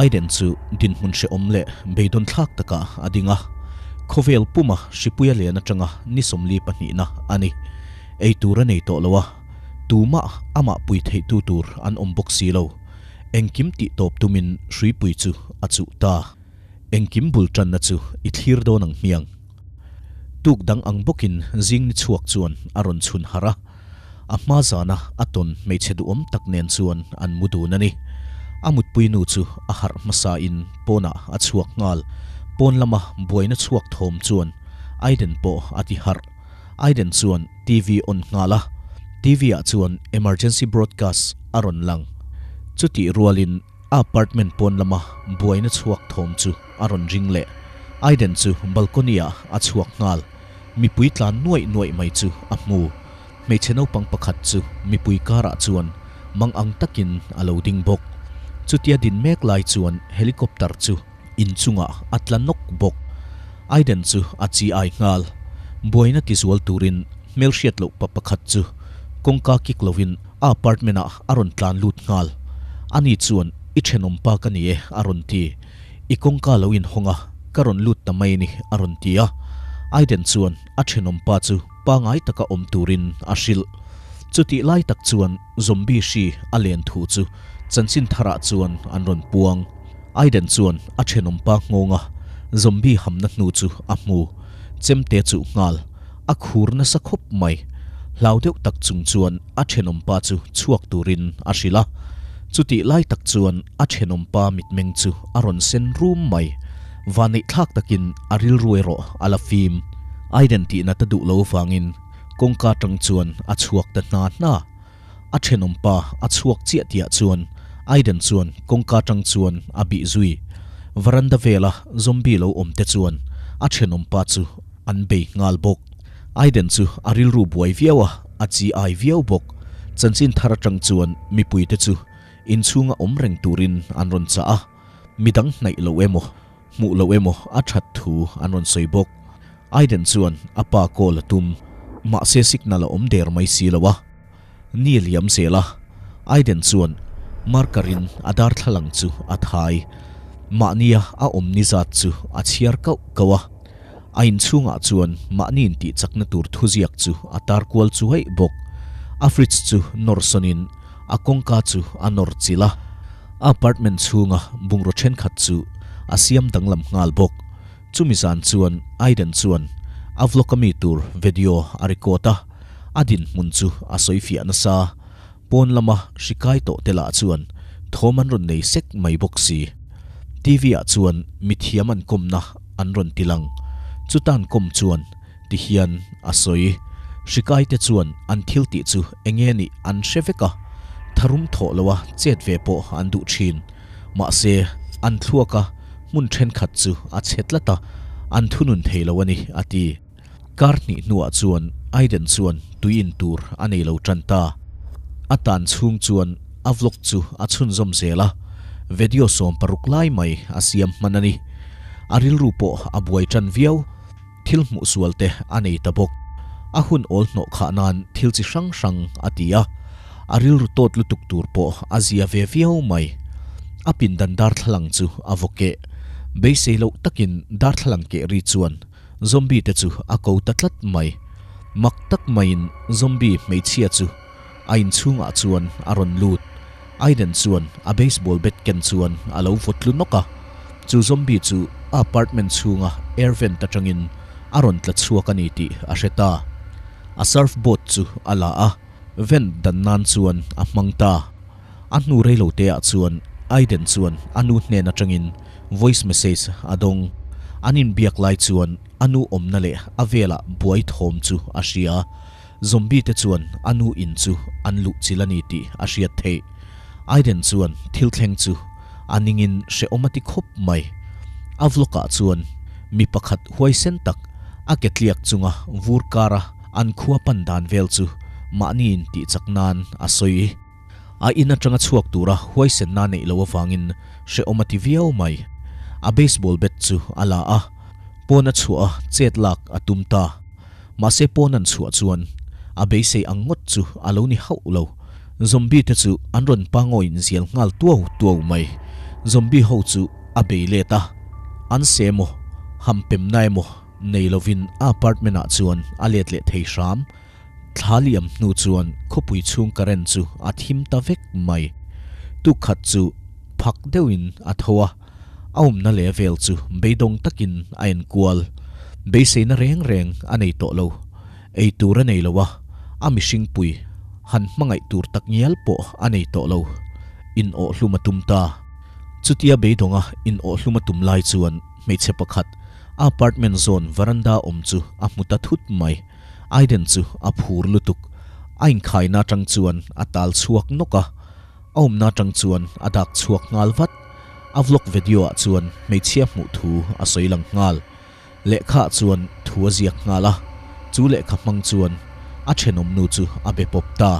aiden chu din mun she omle beidon thak taka adinga khovel puma shipuya le na changa ni somli pani na ani ei tura nei to lowa tuma ama pui thei tu tur an ombok si lo engkim ti top tumin shui pui chu achu ta engkim bul tran na chu i thir do nang miang tuk dang ang bokin jing ni chuak chuan aron chun hara ama zana aton mei chedu om tak nen chuan an mudu nani amut pui nu chu a har masa in pona a chuak ngal. Pon lama boina chuak thom chuan aiden po ati har. Aiden chuan tv on ngala. Tv a chuan emergency broadcast aron lang. Chuti rualin apartment pon lama boina chuak thom chu aron ringle aiden chu balkonia a chuak ngal. Mi pui tlan nuai nuai mai chu a mu me cheno pang pakhat chu mi pui kara chuan mang ang takin alo ding bok chutia din mek lai chuan helicopter chu in chunga atlanok bok aiden chu achi ai ngal boina ti zual turin melshiat lo papakhat chu kongka kiklovin apartment a aron tlan lut ngal ani chuan i thenom pa ka ni e aron ti i kongka lo in honga karon lut ta mai ni aron tia aiden chuan a thenom pa chu pa ngai taka om turin ashil chuti lai tak chuan zombie shi alen thu chu chân chanchin thara chuan an ron puang aiden chuan a thenom pa ngonga zombie hamna hnu chu, a mu chemte chu ngal a khur na sakhop mai laudeu tak chung chuan a thenom pa chu chuak turin a shila chuti lai tak chuan a thenom pa mitmeng chu aron sen room mai vani thak takin aril ruero ala fim identity na ta du lo fangin kongka tang chuan a chuak ta na na a thenom pa a chuak chia tia chuan aiden chuan kongka tang chuan, abi zui. Varanda vela, zombie lo om te chuan. A thenom pa chu, an be ngal bok. Aiden chu, aril ru buai viawa a chi ai viau bok. Chanchin thara tang chuan, mi pui te chu. In chunga om reng turin, an ron cha a. Midang nai lo emo mu lo emo a that thu, an ron soi bok. Aiden chuan apa ko la tum. Ma se signal om der mai si lawa ni liam se la. Aiden chuan markarin adar thalang chu athai. Ma nia a omni zat chu a chiar kau kawa. Ain chunga chuan ma in ti chakna tur thuziak chu atar kwal chu hei bok. Afrits chu norsonin, akongka chu anor chila. Apartment chunga bungro then khat chu asiam danglam ngal bok. Chumizan chuan, aiden chuan, avlokami tur video arikota. Adin mun chu asoifia na sa pon lama shikai to tela chuan thoman ron nei sek mai boxi tv a chuan mithiaman komna an ron tilang chutan kom chuan ti hian asoi shikai te chuan an thil ti chu enge ni an sheveka tharum tho lawa chet ve po an du thin ma se an thluaka mun then khat chu a chetlata an thunun theilawani ati karni nuwa chuan aiden chuan tuin tur anei lo tranta atan chung chuan a vlog chu a chun zom zela video som paruk lai mai a siam manani. Aril rupo buai tan viau. Thil mu sualte anei tabok. Hun ol no kha nan, thil chi sang sang atia. Aril ru tot lutuk tur po, azia ve viau mai. Apin dan dar thlang chu avoke be se lo takin, dar thlang ke ri chuan. Zombie te chu a ko tatlat mai. Mak tak main zombie mei chia chu. Ain chunga chuan aron lut. Aiden chuan a baseball bat ken chuan alo votlu noka. Chu zombie chu apartment chunga air vent ta tangin aron tla chuak ani ti a hreta a surfboard chu ala a vent dan nan chuan a mangta. A hnu reilo te a chuan aiden chuan anu hne na tangin voice message adong anin biak lai chuan anu omna le avela buai thom chu a hria zombie te chuan anu in chu anlu chilani ti a hriat the aiden chuan thil thleng chu aningin she omati khop mai avloka chuan mi pakhat huai sen tak a ketliak chunga vurkara an khuwa pandan vel chu mani in ti chaknan a soi a ina tanga chuak tura huai sen na nei lo wangin she omati viau mai a baseball bet chu ala a pona chua chetlak atumta ma se ponan chua chuan a be se angot chu alo ni hau lo. Zombie te chu anron pango in zial ngal tuau tuau mai. Zombie ho chu, a le ta. An semo hampem nai mo neilovin apartment a chuan, a let le thei ram thaliam nu chuan, khopui chung karen chu, a thim ta vek mai. Tu khat chu, phak deuin a thowa aum na level chu beidong takin ain kual. Be se na reng reng anei to lo. Ei tur nei lowa ami sing pui, han mangai tur tak ngial po anei to lo. In o hluma tum ta. Chutia beidonga in o hluma tum lai chuan, mei che pakhat. Apartment zone veranda om chu a muta thut mai. Aiden chu a phur lutuk. Ain khai na tang chuan atal chuak noka om na tang chuan adak chuak ngal vat. Avlog video a chuan mei chia mu thu a soilang ngal. Lekha chuan thua ziak ngala chu lekha mang chuan a thenom nu chu a be pop ta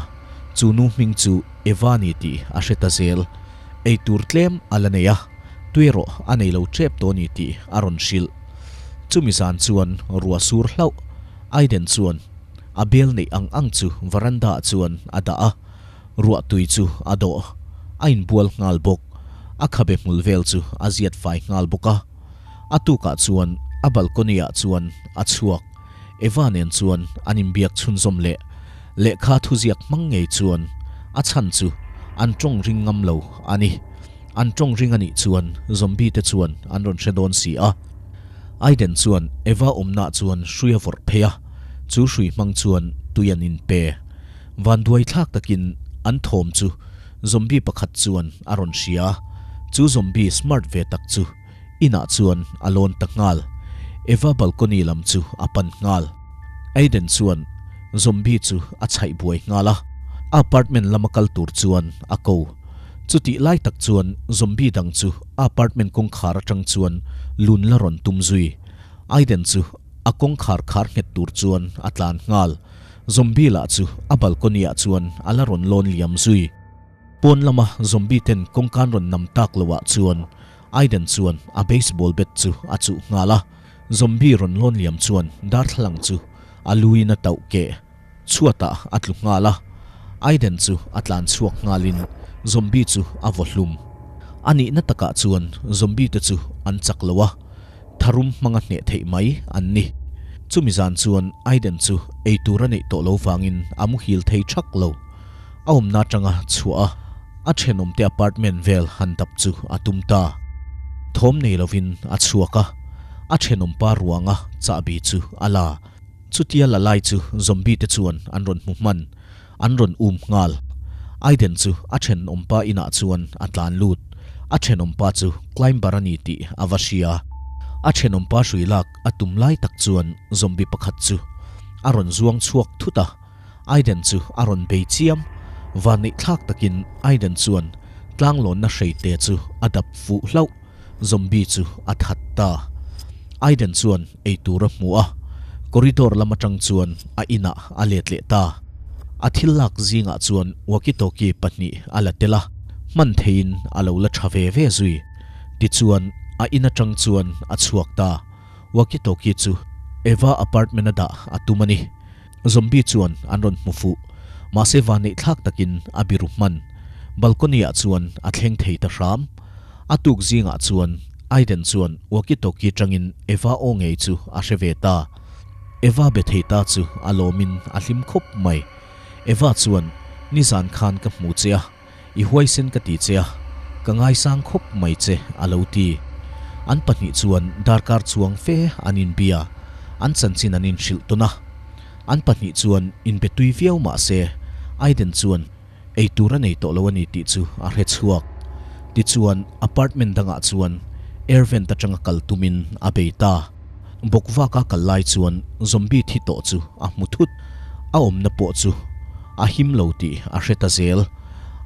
chu nu ming chu evani ti a hreta zel ei tur tlem alaneya tuiro anei lo trep to ni ti aron shil chumi san chuan ruwa sur hlau aiden chuan abel nei ang ang chu veranda chuan ada a ruwa tui chu ado. Ain bual ngal bok. Akhabe mulvel chu aziat fai ngal boka. Atuka chuan a balkonia chuan a chuak evanen chuan anim biak chhun zom le. Le kha thu ziak mang ngei chuan. A chan chu an tong ring ngam lo ani. An tong ring ani chuan zombie te chuan an ron shedon si a. Aiden chuan eva umna chuan shruya vor pheya chu shrui mang chuan tuyan in pe. Van duai thak takin an thom chu. Zombie pakhat chuan aron shia. Chu zombie smart ve tak chu. Ina chuan alon takngal eva balcony lam chu apan ngal. Aiden chuan zombie chu a chai buai ngala. Apartment lamakal tur chuan ako chuti lai tak chuan, zombie dang chu apartment kong khar atang chuan lun la ron tum zui. Aiden chu a kong khar khar nget tur chuan atlan ngal. Zombie la chu a balcony a chuan ala ron lon liam zui. Pon lama zombie ten kong kan ron nam tak lawa chuan. Aiden chuan a baseball bat chu a chu ngala zombie ron lon liam chuan, dar thlang chu aluina tau ke. Chuata atlu ngala aiden chu atlan chuak ngalin zombie chu avolum ani na taka chuan, zombie te chu an chak lawa tharum manga hne thei mai anni chumi zan chuan aiden chu eitura nei to lo wangin amu hil thei thak lo. Aum na tanga chua. A thenom te apartment vel han tap chu atumta thom nei lovin a chuaka a thenom pa ruanga cha bi chu ala. Chutia la lai chu zombie te chuan an ron mu man an ron um ngal. Aiden chu a then ompa ina chuan atlan lut. A then ompa chu climb barani ti, avashia. A then ompa shuilak atum lai tak chuan zombie pakhat chu aron zuang chuak thuta. Aiden chu aron be chiam. Vani thlak takin, aiden chuan tlang lon na hreite chu adap fu hlau zombie chu athat ta ai chuan eitura hmua corridor lama tang chuan a à ina a à, à let le ta. A thil lak zinga chuan walkie talkie pahni ala tela man thein alo la thave ve zui ti chuan a ina tang chuan a chuak ta. Walkie talkie chu, eva apartment da atumani zombie chuan anron mufu ma se vani thlak takin abiru man balcony a chuan a thleng thei ta ram atuk zinga chuan aiden chuan walkie talkie tangin eva ongei chu, a hreveta eva be theita chu alomin a hlim khop mai eva chuan ni zan khan ka hmu chia. I huai sen ka ti chia. Ka ngai sang khop mai che alo ti. An pahni chuan darkar chuang fe anin bia. An chan chin anin shil tuna an pahni chuan in be tui viau ma se. Aiden chuan ei tura nei to lo ani ti chu, a hre chuak. Ti chuan apartment danga chuan air ta changa kal tumin abeita, bokwa ka kalai chuan zombie thi to chu. A muthut a om na po chu. A him lo ti a hreta zel.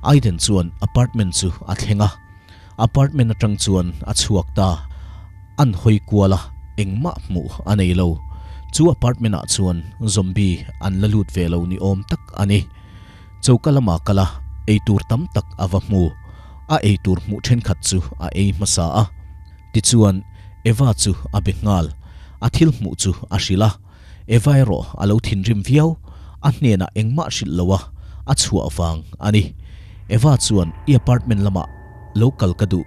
Aiden chuan apartment chu a thlenga apartment atang chuan a chuak ta. An hoi kuala engma mu anei lo. Chu apartment a chuan zombie an lalut ve lo ni om tak ani. Chokalama kala eitur tam tak awa mu. A eitur mu then khat chu a ei masa a ti chuan, eva chu a bengal, a thil mu chu a shila e a alo thin rim viau, a hnena engma shil lowa a chhuwa awang ani ewa chuan i apartment lama, local kadu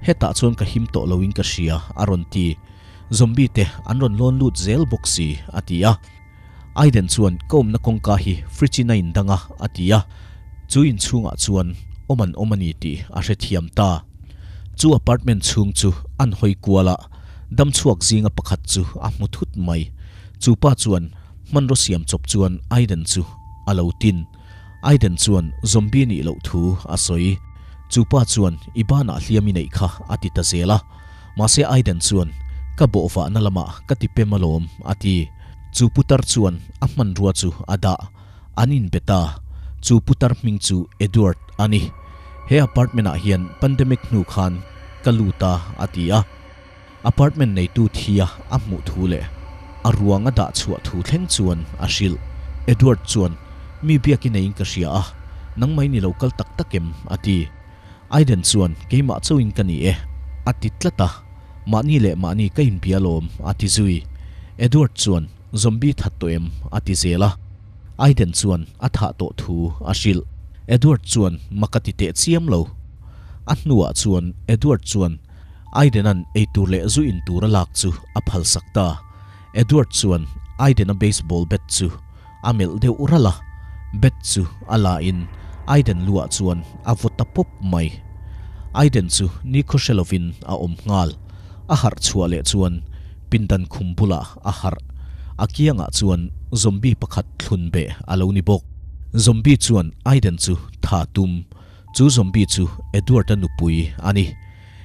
heta chuan ka him to loin ka shia aron ti. Zombie te anron lon lut zel boxi atia aiden chuan kom na kongka hi frichi na indanga atia chu in chunga chuan oman omani ti a hre thiam ta chu apartment chung chu an hoi kuala. Dam chuak zinga pakhat chu a muthut mai. Chu pa chuan man ro siam chop chuan aiden chu alo tin. Aiden chuan zombie ni lo thu asoi chu pa chuan ibana hliami nei kha ati ta zela. Ma se aiden chuan, ka bo fa na lama ka ti pe malom ati chu putar chuan a man ruwa chu ada anin beta chu putar ming chu edward ani. He apartment a hian pandemic nu khan kaluta atia apartment nei tu thia a mu thu le. A ruanga da chua thu thleng chuan a shil edward chuan, mi biaki nei ka ria a nang mai ni local tak takem ati. Aiden chuan keima chawin kani e. Ati tlata. Mani le mani ka in pialom ati zui. Edward chuan, zombie that to em ati zela. Aiden chuan, atha to thu a shil edward chuan, makati te chiam lo. A chuan edward chuan aiden an eitur le zu in tura lak chu a phal sakta. Edward chuan aiden a baseball bet chu amel de urala. Bet chu ala in. Aiden lua chuan a vota pop mai. Aiden chu ni khoshelovin a om ngal. A har chua le chuan pindan khumbula a har akianga chuan zombie pakhat thlun be alo ni bok zombie chuan aiden chu tha tum chu zombie chu edward anupui ani.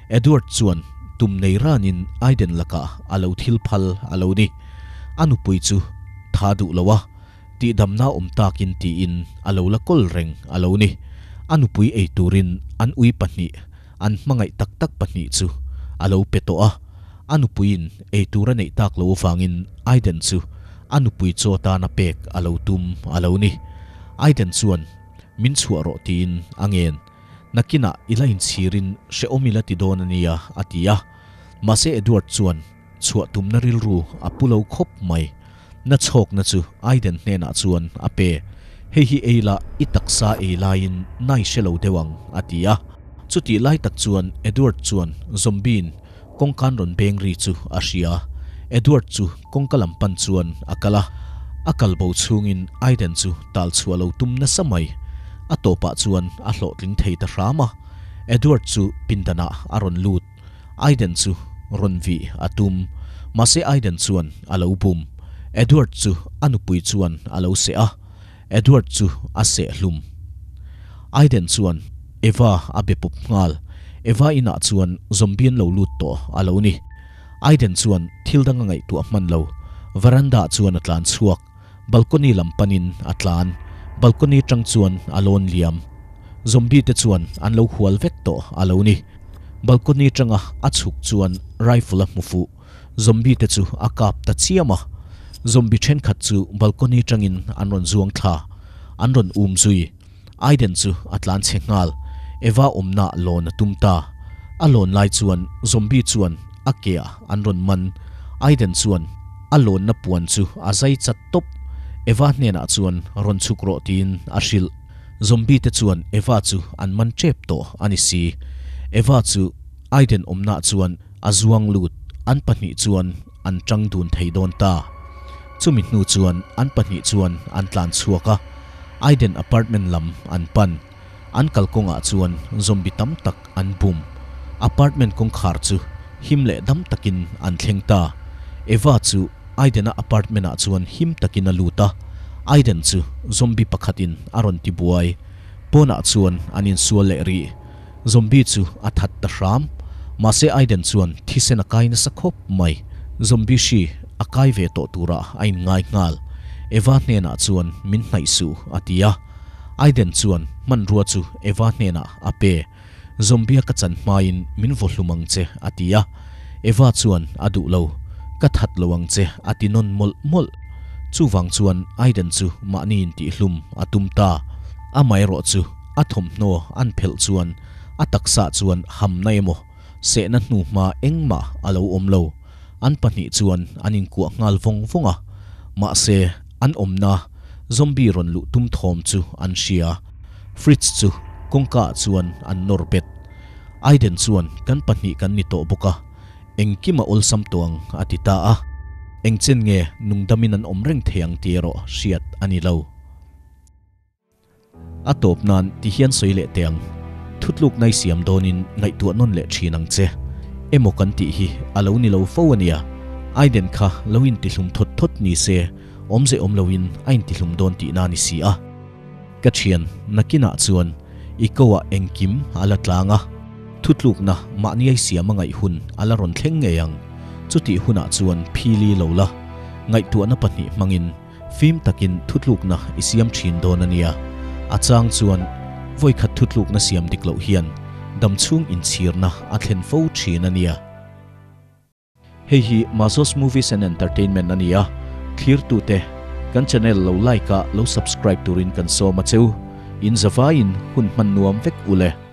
Edward chuan tum nei ranin aiden laka alo thil phal ni anupui chu tha du lawa. Ti damna om takin ti in alo reng alo ni anupui ei turin an ui pahni an mangai tak tak pahni chu alo peto a anupuin ei tura nei tak lo wangin aiden chu anupui cho ta na pek alo tum alo ni aiden chuan min chhuwa ro tin angen. Nakina ilain chirin she omila ti don ania atia mase edward chuan chhuwa tum na ril ru apulo khop mai. Na chok na chu aiden hne na chuan ape he hi eila itaksa e lain nai shelo dewang atia chuti lai tak chuan edward chuan zombin kongkan ron beng ri chu asia edward chu kongkalam pan chuan akala akal bo chungin aiden chu tal chualo tum na samai atopa chuan a hlo tling thei ta rama edward chu pindana aron lut. Aiden chu ron vi atum mase aiden chuan alo bum. Edward chu anupui chuan alo se a. Edward chu a se hlum. Aiden chuan eva abepup ngal. Eva ina chuan zombian lo lut to alo ni. Aiden chuan thildanga ngai tu man lo. Varanda chuan atlan chuak. Balcony lampanin atlan balcony tang chuan alon liam. Zombie te chuan an lo hual vek to alo ni. Balcony tanga a chuk chuan rifle a mufu. Zombie te chu akap ta chiama zombie chen khat chu balcony tangin an ron zuang thla an ron um zui. Aiden chu atlan chengal eva omna lon tumta alon lai chuan zombie chuan akia an ron man. Aiden chuan alon na puan chu azai chat top eva hne na chuan ron chuk ro tin a hril. Zombie te chuan eva chu an man chep to ani si. Eva chu aiden omna chuan azuang lut an pahnih chuan an tang dun thei don ta. Chumi hnu chuan an pahnih chuan an tlan chuaka aiden apartment lam an pan. An kalkonga chuan zombie tam tak an bum. Apartment kong khar chu himle dam takin an thlengta eva chu aidena apartment a chuan him takin a luta. Aiden chu zombie pakhatin aron ti buai pona chuan anin sual ri. Zombie chu a that ta ram ma se aiden chuan thisen a kaina sa khop mai. Zombie shi akai ve to tura ain ngai ngal. Eva hne na chuan min hnai su atia. Aiden chuan man ruwa chu eva hne na ape. Zombie ka chan main min volumang che atia. Eva chuan adu lo ka that lowang che, atinon mol mol. Chu wang chuan, aiden chu, ma ni in ti hlum, atum ta. A mai ro chu a no, an phel chuan. A taksa chuan, ham nai mo. Se na hnu ma engma alo om lo. An pani chuan anin ku ngal vong vonga. Ma se, an omna zombie ron lu tum thom chu, an shia. Fritz chu kongka chuan, an norbet ai den chuan, kan pani kan ni to eng kima ol sam tuang atita a. Engchen nge nungdamin an omreng theyang tiro riat ani lo atop nan ti hian soile teang. Thutluk nai siam donin ngai tu non le thinang che. Emo kan ti hi alo ni lo fo ania ai den kha loin ti hlum thot thot ni se. Omze om loin ain ti hlum don ti na ni si a. Ka thian nakina chuan. Ikowa engkim ala tlanga thutluk na ma ni ai siam ngai hun ala ron thleng nge yang. Chuti huna ah chuan phili lola ngai tu na mang in, phim takin lục na isiam thin don ania achang chuan voi khat thutluk na siam lâu hiền, dam chung in chirna a thlen fo thin ania hei hi mazos movies and entertainment ania clear tu te. Kan channel lâu like ka lo subscribe turin kan so ma cheu. In zawain hun man nuam vek ule